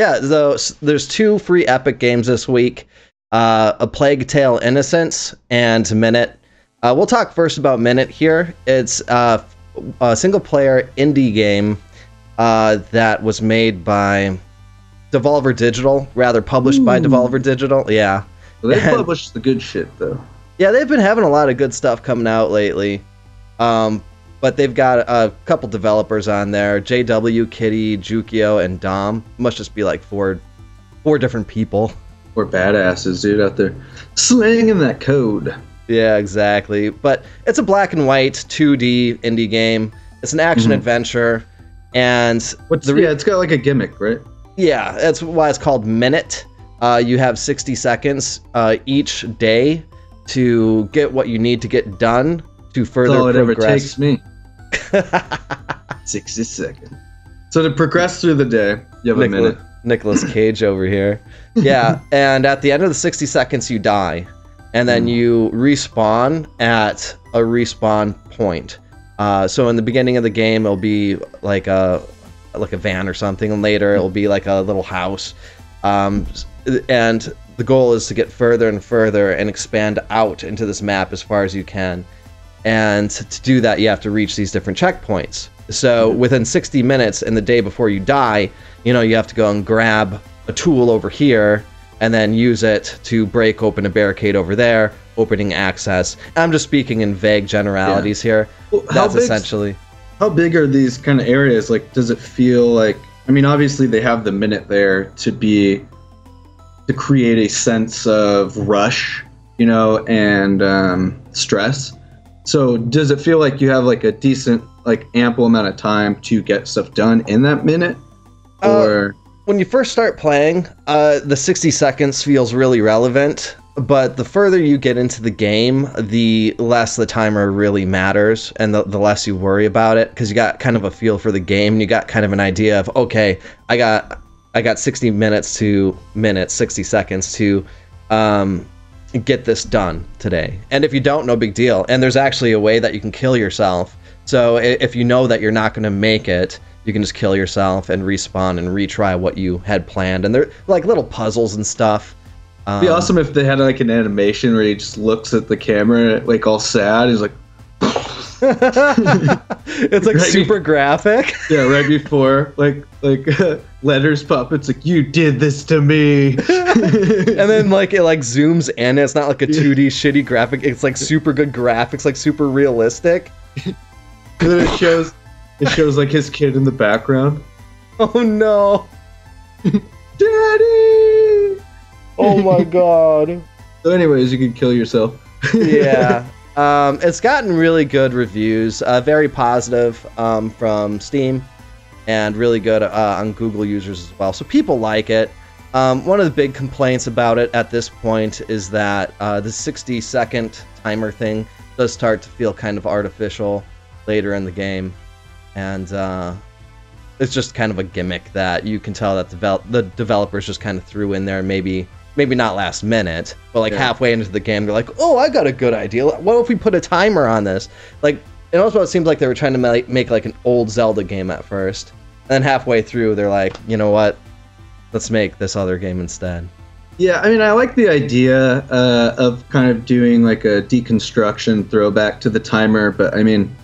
Yeah, so there's two free Epic games this week: uh, A Plague Tale: Innocence and Minit. Uh, we'll talk first about Minit here. It's uh, a single-player indie game uh, that was made by Devolver Digital, rather published by Devolver Digital. Yeah, Well, they publish the good shit though. yeah, they've been having a lot of good stuff coming out lately. Um, but they've got a couple developers on there: JW, Kitty, Jukio, and Dom. Must just be like four, four different people. We're badasses, dude, out there slinging that code. Yeah, exactly. But it's a black and white 2D indie game. It's an action Mhm. adventure, and What's The re- yeah? It's got like a gimmick, right? yeah, that's why it's called Minit. Uh, you have 60 seconds uh, each day to get what you need to get done to That's further all it ever progress. takes me. Sixty seconds. So to progress through the day, you have a minute. Nicolas Cage over here. Yeah, and at the end of the 60 seconds, you die, and then Mm. you respawn at a respawn point. Uh, so in the beginning of the game, it'll be like a like a van or something, and later it'll be like a little house. Um, and the goal is to get further and further and expand out into this map as far as you can. And to do that, you have to reach these different checkpoints. So within 60 minutes and the day before you die, you know, you have to go and grab a tool over here and then use it to break open a barricade over there, opening access. I'm just speaking in vague generalities here. Well, how That's big's- essentially. How big are these kind of areas? Like, does it feel like? I mean, obviously they have the minute there to be to create a sense of rush, you know, and um, stress. So, does it feel like you have like a decent, like ample amount of time to get stuff done in that minute, Uh, or when you first start playing, uh, the 60 seconds feels really relevant, but the further you get into the game, the less the timer really matters and the, the less you worry about it because you got kind of a feel for the game and you got kind of an idea of, okay, I got I got 60 minutes to minutes, 60 seconds to um, get this done today. And if you don't, no big deal. And there's actually a way that you can kill yourself. So if you know that you're not going to make it, you can just kill yourself and respawn and retry what you had planned. And they're like little puzzles and stuff. Um, It'd be awesome if they had like an animation where he just looks at the camera like all sad. He's like, it's like Right. super graphic. yeah, right before like like letters pop. It's like you did this to me. and then like it like zooms in. It's not like a 2D shitty graphic. It's like super good graphics, like super realistic. And then it shows it shows like his kid in the background. Oh no. Daddy. Oh my god. So, anyways, you can kill yourself. yeah. Um, it's gotten really good reviews, uh, very positive um, from Steam, and really good uh, on Google users as well. So people like it. Um, one of the big complaints about it at this point is that uh, the 60 second timer thing does start to feel kind of artificial later in the game, and uh, it's just kind of a gimmick that you can tell that the developers just kind of threw in there, maybe maybe not last minute, but like Yeah. halfway into the game, they're like, "Oh, I got a good idea. What if we put a timer on this?" Like, it also seems like they were trying to make, make like an old Zelda game at first, and then halfway through, they're like, "You know what? Let's make this other game instead." Yeah, I mean, I like the idea uh, of kind of doing like a deconstruction throwback to the timer, but I mean,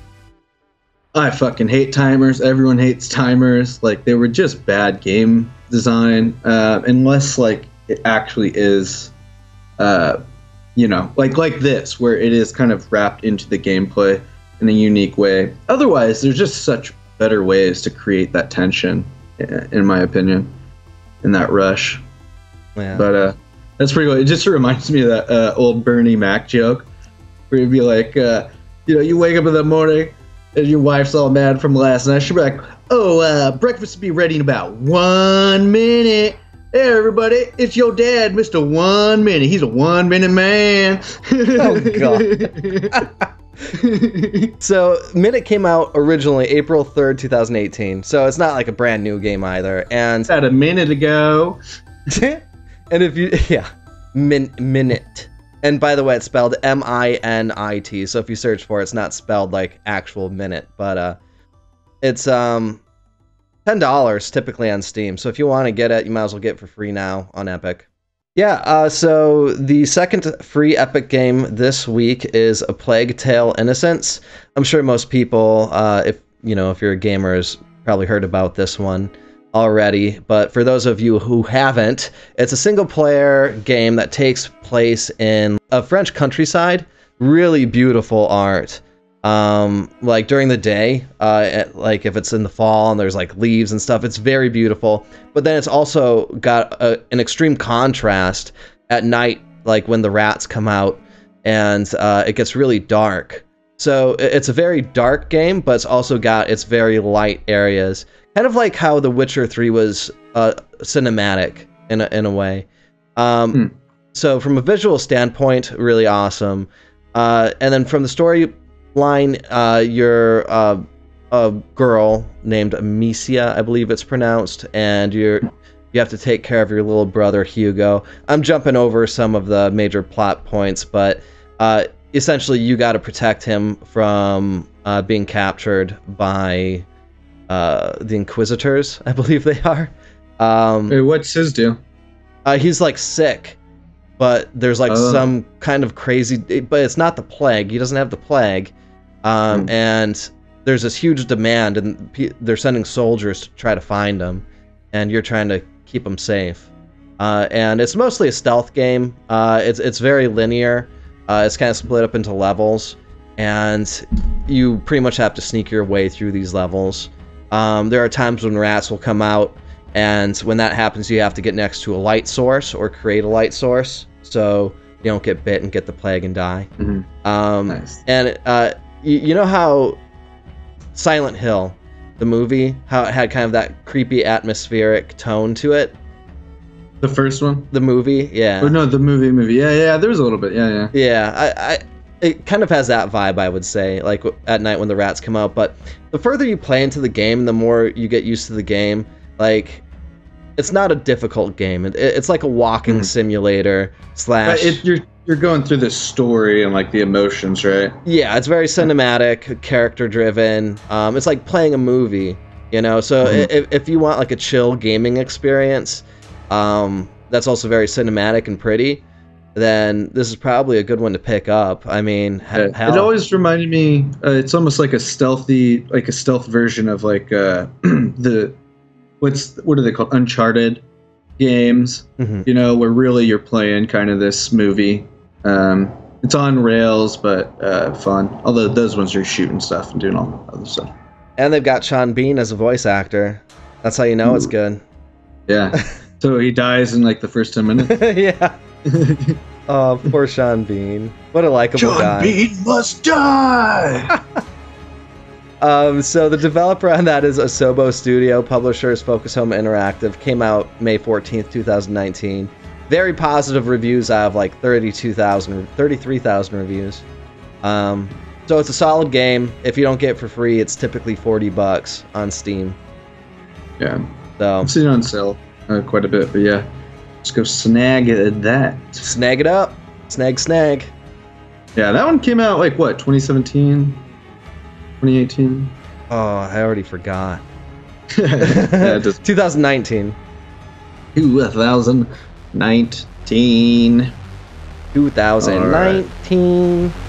I fucking hate timers. Everyone hates timers. Like they were just bad game design, uh, unless like it actually is, uh, you know, like like this, where it is kind of wrapped into the gameplay in a unique way. Otherwise, there's just such better ways to create that tension, in my opinion, in that rush. Yeah. But uh, that's pretty cool. It just reminds me of that uh, old Bernie Mac joke, where you'd be like, uh, you know, you wake up in the morning and your wife's all mad from last night. She'll be like, "Oh, uh, breakfast will be ready in about one minute." Hey everybody, it's your dad, Mr. One Minit. He's a one minute man. Oh, god. So, Minute came out originally April 3rd, 2018. So, it's not like a brand new game either. And Had a minute ago. and if you yeah, min minute. And by the way, it's spelled M I N I T. So if you search for it, it's not spelled like actual minute, but uh it's um ten dollars typically on Steam. So if you want to get it, you might as well get it for free now on Epic. Yeah, uh, so the second free Epic game this week is A Plague Tale: Innocence. I'm sure most people, uh, if you know, if you're a gamer, has probably heard about this one already. But for those of you who haven't, it's a single-player game that takes place in a French countryside. Really beautiful art um like during the day uh at, like if it's in the fall and there's like leaves and stuff it's very beautiful. But then it's also got a, an extreme contrast at night like when the rats come out and uh, it gets really dark. So it's a very dark game but it's also got its very light areas. Kind of like how the witcher 3 was uh cinematic in a, in a way. Um Hmm. so from a visual standpoint really awesome. Uh, and then from the story line, uh, you're uh, a girl named Amicia, I believe it's pronounced, and you're you have to take care of your little brother Hugo. I'm jumping over some of the major plot points, but uh, essentially you got to protect him from uh, being captured by uh, the Inquisitors, I believe they are. Um, Hey, what's his deal? uh, he's like sick, but there's like Oh. some kind of crazy. But it's not the plague. He doesn't have the plague, um, Hmm. and there's this huge demand, and pe- they're sending soldiers to try to find them, and you're trying to keep them safe. Uh, and it's mostly a stealth game. Uh, it's it's very linear. Uh, it's kind of split up into levels, and you pretty much have to sneak your way through these levels. Um, there are times when rats will come out, and when that happens, you have to get next to a light source or create a light source so you don't get bit and get the plague and die. Mhm. Um, Nice. And uh, you, you know how Silent Hill, the movie, how it had kind of that creepy atmospheric tone to it. The first one? The movie, yeah. Oh no, the movie, movie. Yeah, yeah. There was a little bit. Yeah, yeah. Yeah, I, I, it kind of has that vibe, I would say, like at night when the rats come out. But the further you play into the game, the more you get used to the game. Like, it's not a difficult game. It, it's like a walking Mhm. simulator slash. it, you're you're going through the story and like the emotions, right? yeah, it's very cinematic, character driven. Um, it's like playing a movie, you know. So Mhm. if, if you want like a chill gaming experience, um, that's also very cinematic and pretty. Then this is probably a good one to pick up. I mean, Yeah. It always reminded me. Uh, it's almost like a stealthy, like a stealth version of like uh, the what's what are they called? Uncharted games. Mhm. You know, where really you're playing kind of this movie. Um, it's on rails, but uh, fun. Although those ones are shooting stuff and doing all other stuff. And they've got Sean Bean as a voice actor. That's how you know it's good. Yeah. so he dies in like the first ten minutes. yeah. Oh, poor Sean Bean. What a likable guy. Sean Bean must die. Um, so the developer on that is Asobo Studio. Publisher is Focus Home Interactive. Came out May 14th, 2019. Very positive reviews. I have like 32,000, 33,000 reviews. Um, so it's a solid game. If you don't get it for free, it's typically 40 bucks on Steam. yeah. So I've seen it on sale uh, quite a bit, but yeah, let's go snag it, that. snag it up. Snag, snag. Yeah, that one came out like what, 2017, 2018? Oh, I already forgot. yeah, just 2019. 2019. 2019.